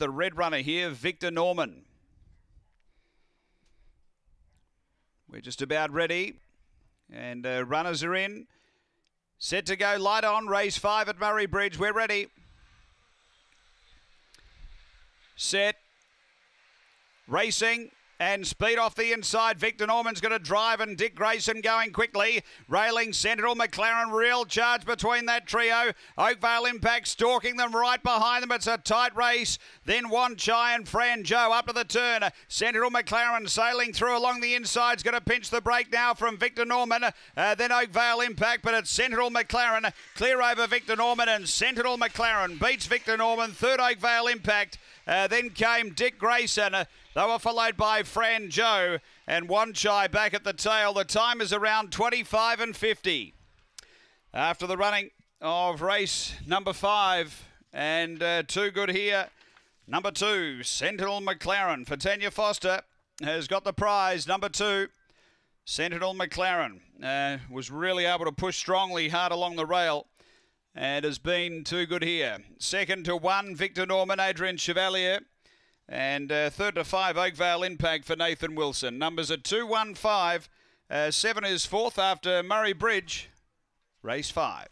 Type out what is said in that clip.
the red runner here, Victor Norman. We're just about ready. And uh, runners are in. Set to go, light on, race five at Murray Bridge. We're ready. Set. Racing. And speed off the inside. Victor Norman's going to drive and Dick Grayson going quickly. Railing Sentinel McLaren. Real charge between that trio. Oakvale Impact stalking them right behind them. It's a tight race. Then One Chai and Fran Joe up to the turn. Sentinel McLaren sailing through along the inside. Going to pinch the break now from Victor Norman. Uh, then Oakvale Impact, but it's Sentinel McLaren clear over Victor Norman and Sentinel McLaren beats Victor Norman. Third Oakvale Impact. Uh, then came Dick Grayson. Uh, they were followed by Fran Joe and One Chai back at the tail. The time is around 25 and 50. After the running of race number five, and uh, too good here. Number two, Sentinel McLaren for Tanya Foster has got the prize. Number two, Sentinel McLaren uh, was really able to push strongly hard along the rail and has been too good here. Second to one, Victor Norman, Adrian Chevalier. And uh, third to five, Oakvale Impact for Nathan Wilson. Numbers are 2 1 5. Uh, seven is fourth after Murray Bridge, race five.